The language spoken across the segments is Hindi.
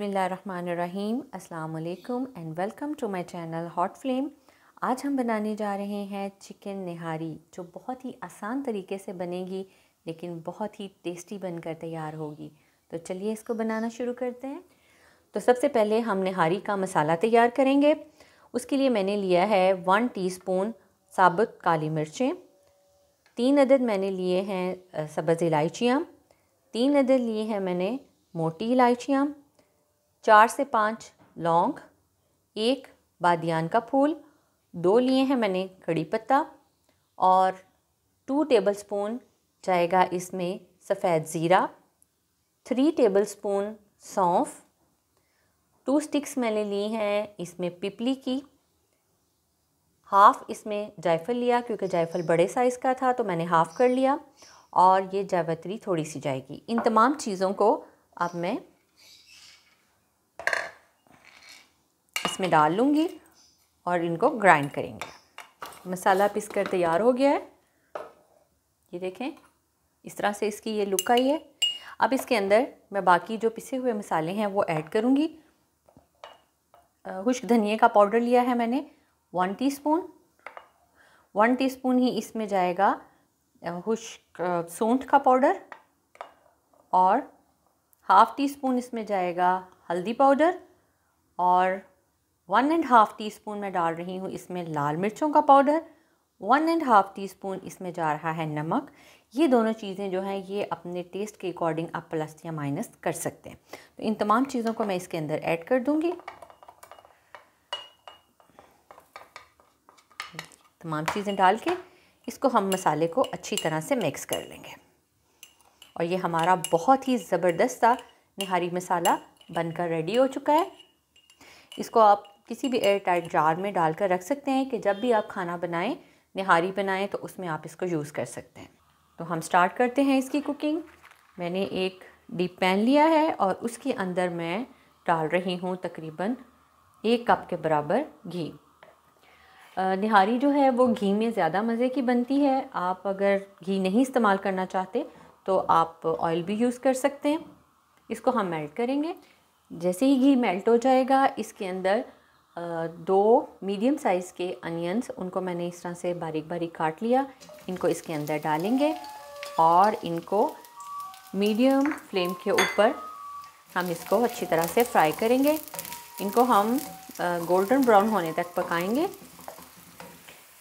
बिसमीम अल्लाम and welcome to my channel hot flame. आज हम बनाने जा रहे हैं चिकन निहारी, जो बहुत ही आसान तरीके से बनेगी, लेकिन बहुत ही टेस्टी बनकर तैयार होगी। तो चलिए इसको बनाना शुरू करते हैं। तो सबसे पहले हम निहारी का मसाला तैयार करेंगे। उसके लिए मैंने लिया है वन टीस्पून साबुत काली मिर्चें। तीन अदद मैंने लिए हैं सब्ज़ इलायचियाँ तीन अदद लिए हैं मैंने मोटी इलायचियाँ चार से पाँच लौंग, एक बादियान का फूल, दो लिए हैं मैंने कड़ी पत्ता और टू टेबलस्पून जाएगा इसमें सफ़ेद ज़ीरा, थ्री टेबलस्पून सौंफ, टू स्टिक्स मैंने ली हैं इसमें पिपली की, हाफ़ इसमें जायफल लिया क्योंकि जायफल बड़े साइज़ का था तो मैंने हाफ़ कर लिया और ये जावत्री थोड़ी सी जाएगी। इन तमाम चीज़ों को अब मैं इसमें डाल लूँगी और इनको ग्राइंड करेंगे। मसाला पिस कर तैयार हो गया है। ये देखें, इस तरह से इसकी ये लुक आई है। अब इसके अंदर मैं बाकी जो पिसे हुए मसाले हैं वो ऐड करूँगी। खुश्क धनिए का पाउडर लिया है मैंने वन टीस्पून वन टीस्पून ही इसमें जाएगा खुश्क सौंठ का पाउडर और हाफ़ टी स्पून इसमें जाएगा हल्दी पाउडर और one and half teaspoon मैं डाल रही हूँ इसमें लाल मिर्चों का powder, one and half teaspoon इसमें जा रहा है नमक। ये दोनों चीज़ें जो हैं, ये अपने टेस्ट के अकॉर्डिंग आप प्लस या माइनस कर सकते हैं। तो इन तमाम चीज़ों को मैं इसके अंदर ऐड कर दूँगी। तमाम चीज़ें डाल के इसको हम मसाले को अच्छी तरह से मिक्स कर लेंगे। और ये हमारा बहुत ही ज़बरदस्त सा निहारी मसाला बनकर रेडी हो चुका है। इसको आप किसी भी एयर टाइट जार में डालकर रख सकते हैं कि जब भी आप खाना बनाएँ, निहारी बनाएँ तो उसमें आप इसको यूज़ कर सकते हैं। तो हम स्टार्ट करते हैं इसकी कुकिंग मैंने एक डीप पैन लिया है और उसके अंदर मैं डाल रही हूँ तकरीबन एक कप के बराबर घी। निहारी जो है, वो घी में ज़्यादा मज़े की बनती है। आप अगर घी नहीं इस्तेमाल करना चाहते तो आप ऑयल भी यूज़ कर सकते हैं। इसको हम मेल्ट करेंगे। जैसे ही घी मेल्ट हो जाएगा, इसके अंदर दो मीडियम साइज़ के अनियंस उनको मैंने इस तरह से बारीक बारीक काट लिया। इनको इसके अंदर डालेंगे और इनको मीडियम फ्लेम के ऊपर हम इसको अच्छी तरह से फ्राई करेंगे। इनको हम गोल्डन ब्राउन होने तक पकाएँगे।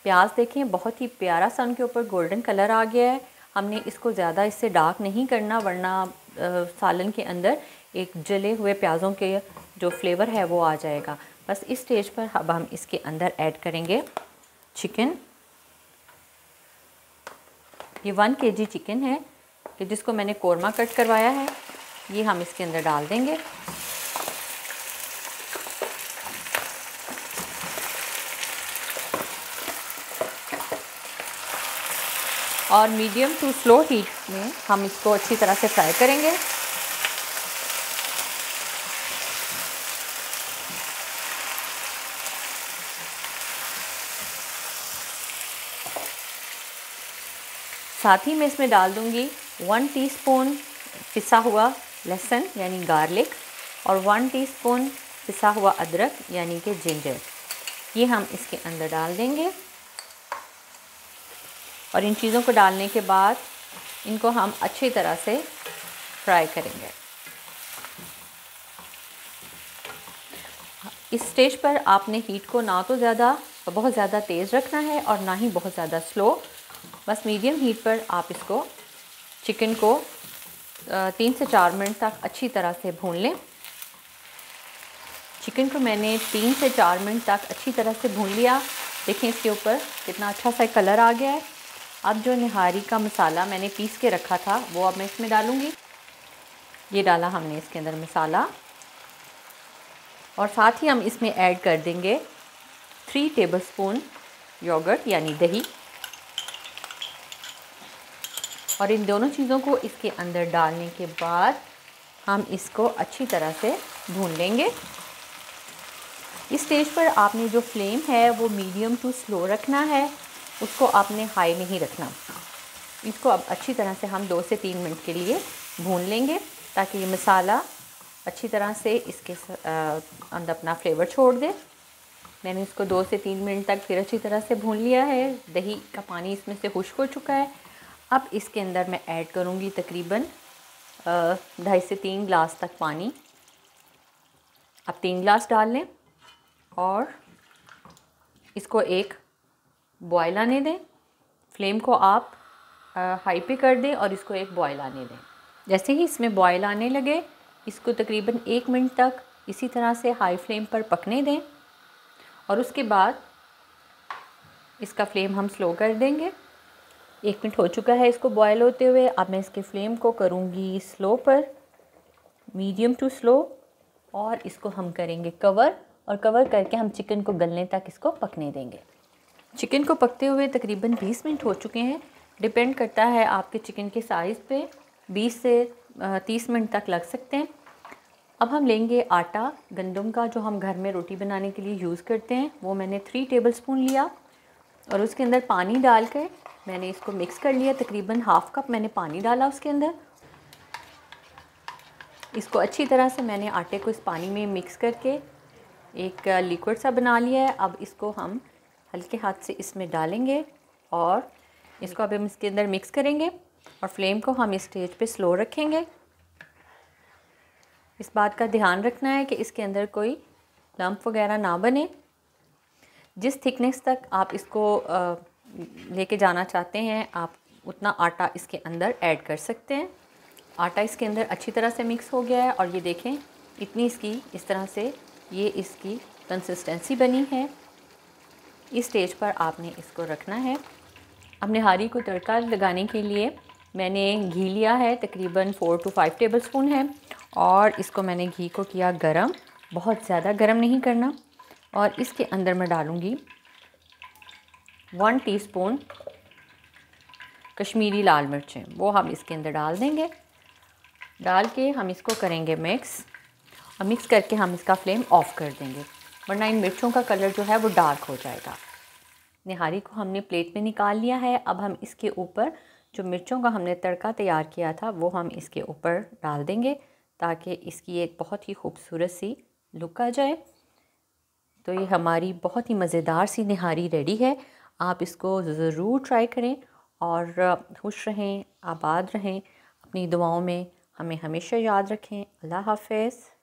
प्याज देखें, बहुत ही प्यारा सा उनके ऊपर गोल्डन कलर आ गया है। हमने इसको ज़्यादा इससे डार्क नहीं करना, वरना सालन के अंदर एक जले हुए प्याज़ों के जो फ्लेवर है वो आ जाएगा। बस इस स्टेज पर अब हम इसके अंदर ऐड करेंगे चिकन ये वन के जी चिकन है कि जिसको मैंने कोरमा कट करवाया है, ये हम इसके अंदर डाल देंगे। और मीडियम टू स्लो हीट में हम इसको अच्छी तरह से फ्राई करेंगे। साथ ही मैं इसमें डाल दूँगी वन टीस्पून पिसा हुआ लहसुन, यानी गार्लिक और वन टीस्पून पिसा हुआ अदरक, यानी कि जिंजर ये हम इसके अंदर डाल देंगे। और इन चीज़ों को डालने के बाद इनको हम अच्छी तरह से फ्राई करेंगे। इस स्टेज पर आपने हीट को ना तो ज़्यादा, बहुत ज़्यादा तेज़ रखना है और ना ही बहुत ज़्यादा स्लो बस मीडियम हीट पर आप इसको चिकन को तीन से चार मिनट तक अच्छी तरह से भून लें। चिकन को मैंने तीन से चार मिनट तक अच्छी तरह से भून लिया। देखें इसके ऊपर कितना अच्छा सा कलर आ गया है। अब जो निहारी का मसाला मैंने पीस के रखा था, वो अब मैं इसमें डालूँगी। ये डाला हमने इसके अंदर मसाला। और साथ ही हम इसमें ऐड कर देंगे थ्री टेबलस्पून योगर्ट यानी दही। और इन दोनों चीज़ों को इसके अंदर डालने के बाद हम इसको अच्छी तरह से भून लेंगे। इस स्टेज पर आपने जो फ्लेम है, वो मीडियम टू स्लो रखना है। उसको आपने हाई नहीं रखना। इसको अब अच्छी तरह से हम दो से तीन मिनट के लिए भून लेंगे, ताकि ये मसाला अच्छी तरह से इसके अंदर अपना फ्लेवर छोड़ दें। मैंने इसको दो से तीन मिनट तक फिर अच्छी तरह से भून लिया है। दही का पानी इसमें से खुश्क हो चुका है। अब इसके अंदर मैं ऐड करूँगी तकरीबन ढाई से तीन गिलास तक पानी। अब तीन गिलास डाल लें और इसको एक बॉयल आने दें। फ्लेम को आप हाई पे कर दें और इसको एक बॉयल आने दें। जैसे ही इसमें बॉयल आने लगे, इसको तकरीबन एक मिनट तक इसी तरह से हाई फ्लेम पर पकने दें और उसके बाद इसका फ्लेम हम स्लो कर देंगे। एक मिनट हो चुका है इसको बॉयल होते हुए। अब मैं इसके फ्लेम को करूँगी स्लो पर मीडियम टू स्लो और इसको हम करेंगे कवर और कवर करके हम चिकन को गलने तक इसको पकने देंगे। चिकन को पकते हुए तकरीबन 20 मिनट हो चुके हैं। डिपेंड करता है आपके चिकन के साइज़ पे। 20 से 30 मिनट तक लग सकते हैं। अब हम लेंगे आटा। गंदम का जो हम घर में रोटी बनाने के लिए यूज़ करते हैं, वो मैंने थ्री टेबल स्पून लिया। और उसके अंदर पानी डाल कर मैंने इसको मिक्स कर लिया, तकरीबन हाफ़ कप मैंने पानी डाला उसके अंदर। इसको अच्छी तरह से मैंने आटे को इस पानी में मिक्स करके एक लिक्विड सा बना लिया है। अब इसको हम हल्के हाथ से इसमें डालेंगे और इसको अब हम इसके अंदर मिक्स करेंगे और फ्लेम को हम इस स्टेज पे स्लो रखेंगे। इस बात का ध्यान रखना है कि इसके अंदर कोई लम्प वगैरह ना बने। जिस थिकनेस तक आप इसको लेके जाना चाहते हैं, आप उतना आटा इसके अंदर ऐड कर सकते हैं। आटा इसके अंदर अच्छी तरह से मिक्स हो गया है और ये देखें, इतनी इसकी, इस तरह से ये इसकी कंसिस्टेंसी बनी है। इस स्टेज पर आपने इसको रखना है। अब निहारी को तड़का लगाने के लिए मैंने घी लिया है, तकरीबन four to five tablespoon है और इसको मैंने घी को किया गरम। बहुत ज़्यादा गरम नहीं करना और इसके अंदर मैं डालूँगी वन टीस्पून कश्मीरी लाल मिर्चें वो हम इसके अंदर डाल देंगे। डाल के हम इसको करेंगे मिक्स। और मिक्स करके हम इसका फ्लेम ऑफ़ कर देंगे। वरना इन मिर्चों का कलर जो है वो डार्क हो जाएगा। निहारी को हमने प्लेट में निकाल लिया है। अब हम इसके ऊपर जो मिर्चों का हमने तड़का तैयार किया था, वो हम इसके ऊपर डाल देंगे ताकि इसकी एक बहुत ही खूबसूरत सी लुक आ जाए। तो ये हमारी बहुत ही मज़ेदार सी निहारी रेडी है। आप इसको ज़रूर ट्राई करें और खुश रहें, आबाद रहें। अपनी दुआओं में हमें हमेशा याद रखें। अल्लाह हाफ़